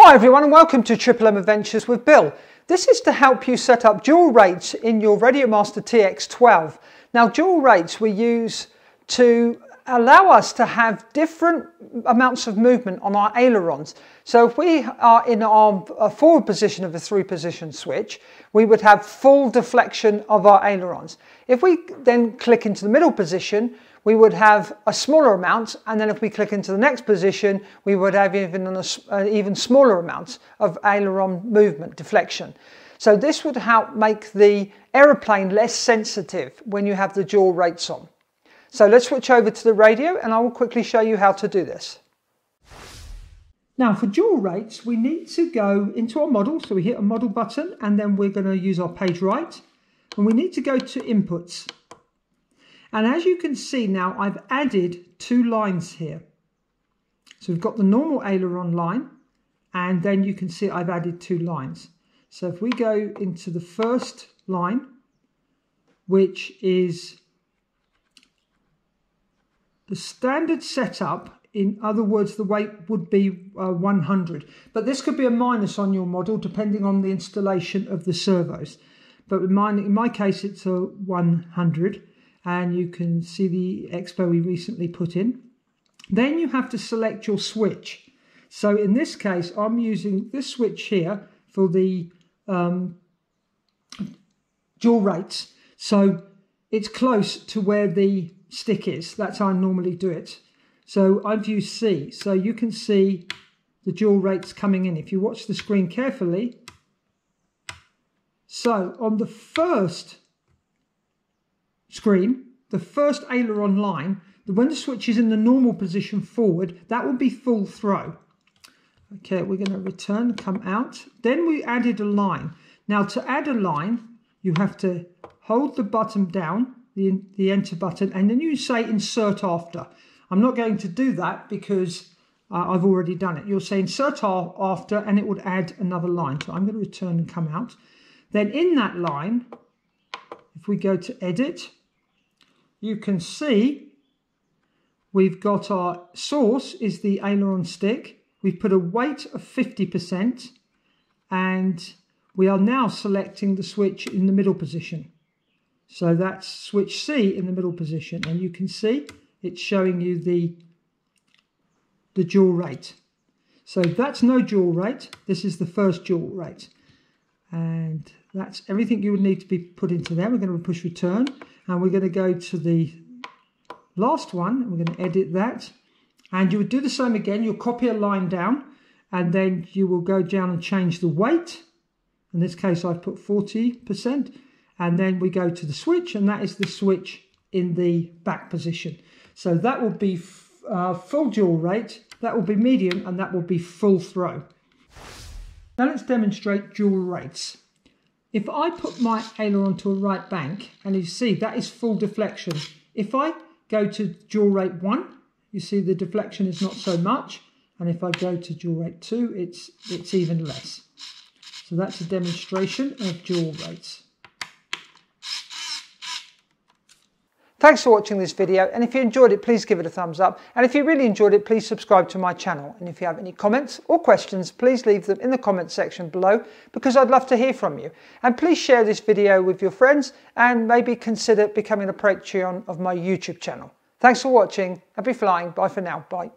Hi everyone and welcome to Triple M Adventures with Bill. This is to help you set up dual rates in your Radiomaster TX12. Now dual rates we use to allow us to have different amounts of movement on our ailerons. So if we are in our forward position of a three position switch, we would have full deflection of our ailerons. If we then click into the middle position, we would have a smaller amount and then if we click into the next position we would have even an uh, even smaller amount of aileron movement deflection. So this would help make the aeroplane less sensitive when you have the dual rates on. So let's switch over to the radio and I will quickly show you how to do this. Now for dual rates we need to go into our model. So we hit a model button and then we're going to use our page right. And we need to go to inputs and as you can see now, I've added two lines here. So we've got the normal aileron line, and then you can see I've added two lines. So if we go into the first line, which is the standard setup, in other words, the weight would be uh, 100. But this could be a minus on your model, depending on the installation of the servos. But in in my case, it's a 100 and you can see the expo we recently put in. Then you have to select your switch. So in this case, I'm using this switch here for the um, dual rates. So it's close to where the stick is. That's how I normally do it. So I've used C. So you can see the dual rates coming in. If you watch the screen carefully, so on the first screen, the first aileron line, when the switch is in the normal position forward, that would be full throw. Okay, we're going to return, come out. Then we added a line. Now to add a line, you have to hold the button down, the, the enter button, and then you say insert after. I'm not going to do that because uh, I've already done it. You'll say insert after and it would add another line. So I'm going to return and come out. Then in that line, if we go to edit, you can see we've got our source is the aileron stick. We've put a weight of 50% and we are now selecting the switch in the middle position. So that's switch C in the middle position and you can see it's showing you the, the dual rate. So that's no dual rate. This is the first dual rate. And that's everything you would need to be put into there. We're going to push return and we're going to go to the last one. We're going to edit that. And you would do the same again. You'll copy a line down and then you will go down and change the weight. In this case, I've put 40%. And then we go to the switch and that is the switch in the back position. So that will be uh, full dual rate, that will be medium, and that will be full throw. Now let's demonstrate dual rates. If I put my aileron to a right bank, and you see that is full deflection. If I go to dual rate 1, you see the deflection is not so much. And if I go to dual rate 2, it's, it's even less. So that's a demonstration of dual rates. Thanks for watching this video and if you enjoyed it please give it a thumbs up. And if you really enjoyed it please subscribe to my channel. And if you have any comments or questions please leave them in the comments section below because I'd love to hear from you. And please share this video with your friends and maybe consider becoming a Patreon of my YouTube channel. Thanks for watching, happy flying, bye for now, bye.